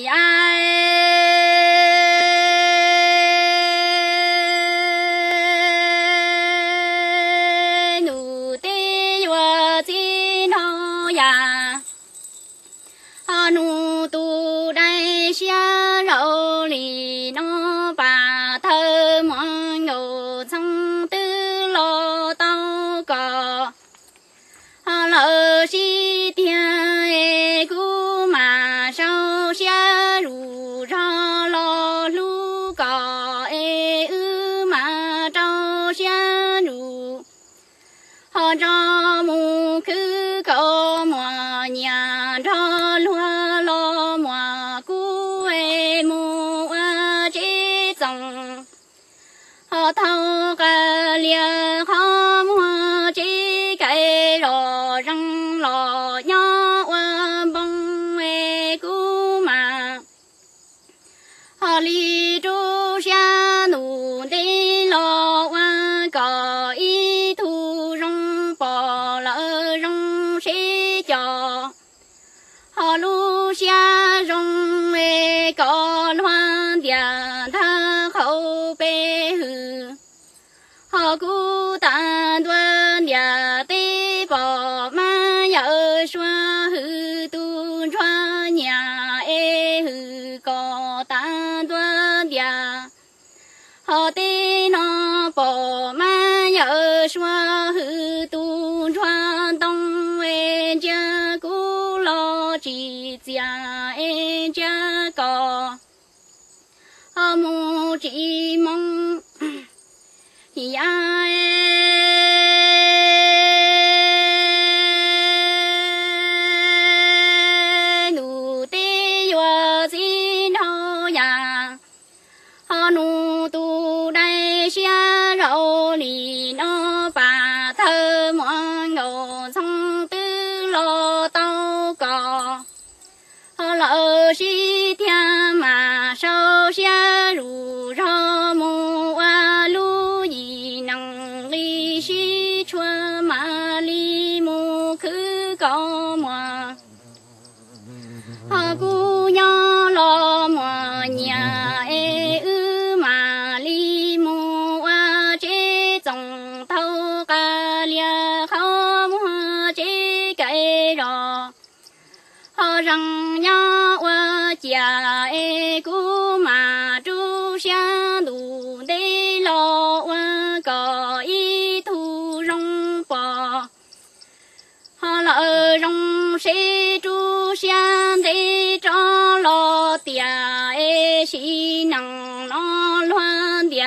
Yeah. 里住下奴的老啊，搞一土人把老人睡觉，好路下人为搞乱点，他后背后，好过。xóa hư tu choa tông e cha cú lo chỉ cha e cha cò a mu chỉ mong ya e nu ti yo xin ho ya ha nu rằng nhớ ơ chả ê cú mà chú xa đủ đế lộ có ý thu rong bò. Họ lỡ rong sẽ chú xa để cho lộ tìa ê xí nặng nó loan tìa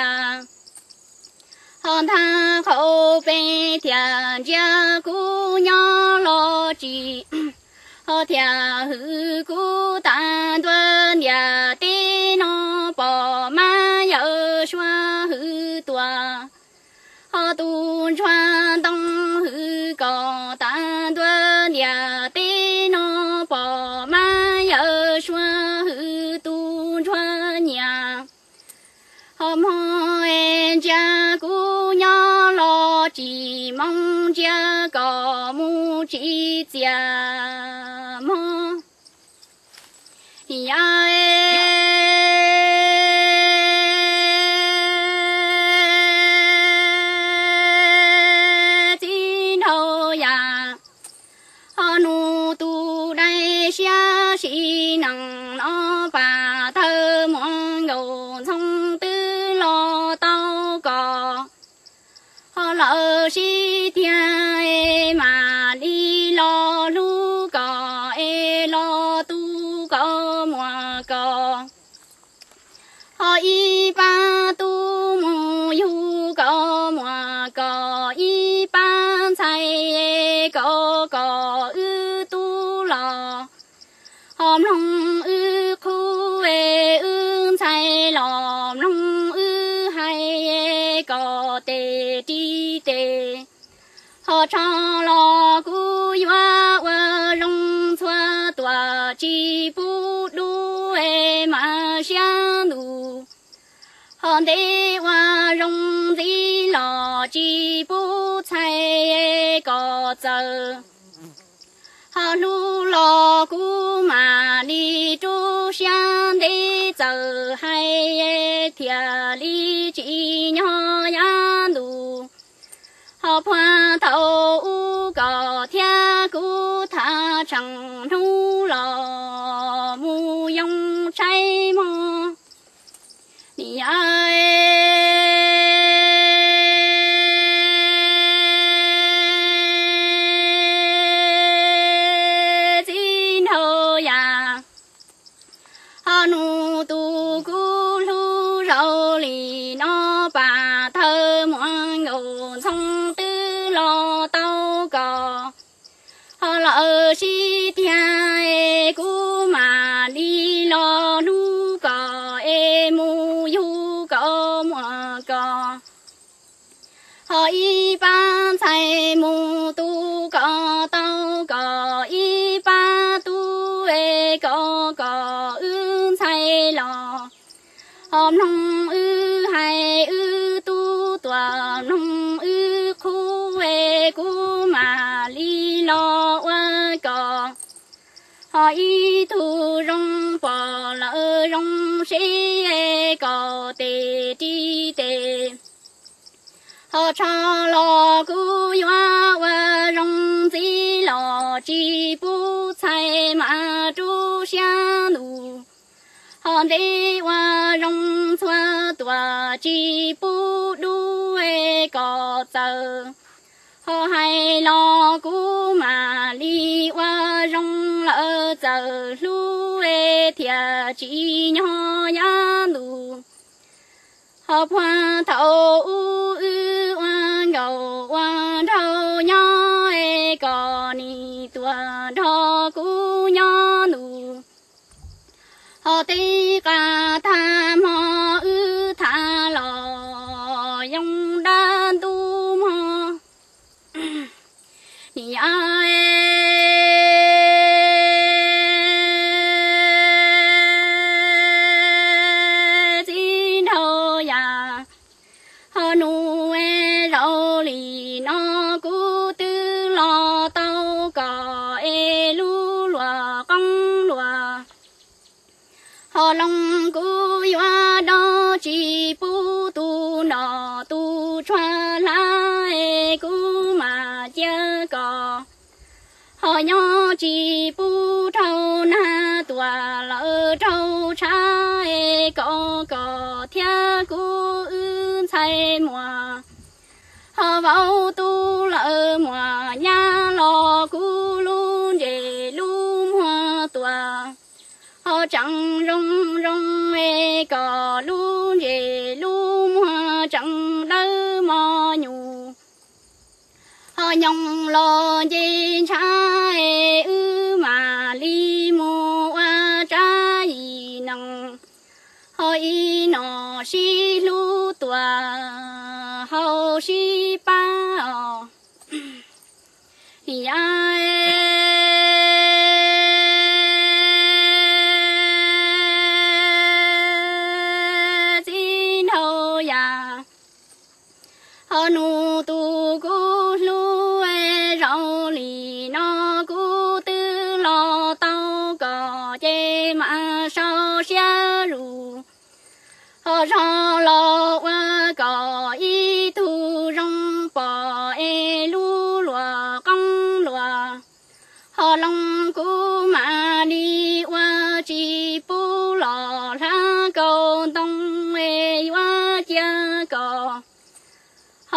hòn tha khẩu về thiền gia cú nhỏ lo chỉ hô thia hư cú ta tuân nhà tê nó bỏ ma nhớ xoa hư tòa. Hô tu chỉ mong cha có mu chỉ cha mong ya tin hô ya nu tu đây xia xi nặng nó bà. わ họ cho lo cú yoa wa rong xoa tòa chi bu đu e mà họ để wa rong di lo chi bu chạy có chờ họ lu lo cú mà đi chú xia đi chờ hay thiệt lý chỉ nhỏ nhau họ phá thâu có thiên cú tha chẳng nu lo mu yong trái mò. Ni ai có. Cò họ lỡ chi tia e cu mà đi lo nu có e mu yu có mua có họ y ba chạy mu tu có tao có y ba tu e có có ư chạy lo hôm nông ư hay ư tu tòa nông ư khu e cu họ y tu rong bò lỡ rong sĩ có cò tê ti tê họ cho lo cú yoa và rong dĩ lo chi bú cai mà chú xa nụ họ đi qua rong xoa tòa chi bú đu có tờ. Họ hay lo cú rong lỡ giờ lu e thia chỉ nhỏ ya lu họ hoa thầu u ư oan gầu oan thầu nhỏ e cò ni tua thọ cú nhỏ lu nu e rau lì nó cú tư lo tao cò e lu lùa công lùa họ lòng cú yoa đó chỉ bu tu nọ tu choa la e cú mà chia cò họ nhỏ chỉ bu trâu na tua, lỡ trâu cha e cò cò thia cú tay mùa họ vào tu là mùa nhà lò cu luôn để luôn mùa tòa. Họ chẳng rong rong e cò luôn để luôn mùa chẳng đỡ mò nhù. Họ nhong lò dê cha ư mà li mô a cha y năng họ y nó si lu tua họ si pa o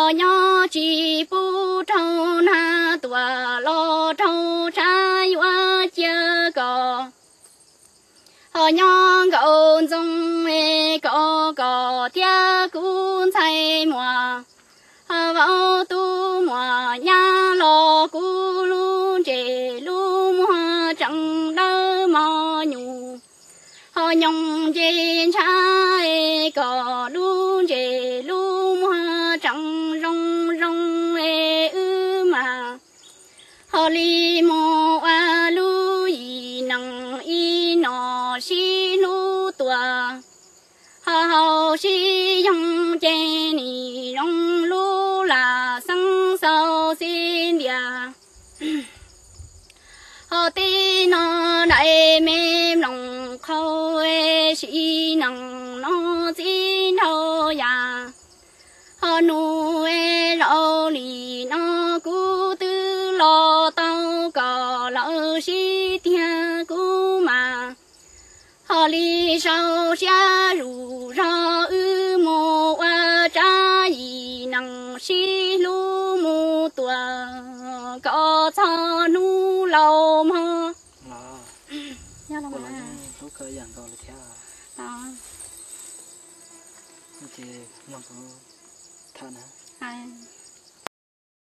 họ nhỏ chỉ phụ trâu na tua lo trâu trái hoa chưa có họ nhỏ gạo dùng mê có có tia cũng thay mùa. Họ vào tu mùa nhà lo cú lu chê lu mùa chẳng đỡ mò nhù. Họ nhung trên trái có lu chê li mô a lu yi năng y nọ si lu tua ha hậu si yong chê ni rong lu la sang sao xin dia ho ti nó đại mềm lòng khâu ê si nằng nó xin nó ya ho nu ê rau li có lỡ sĩ tia cú mà họ lì sau xa rủ ra ư mô a cha y năng sĩ lu mô tua có cho nu lâu mà là nhớ đâu cô là mà lúc cơ dạng rồi là theo đó thì mong có thà nè ai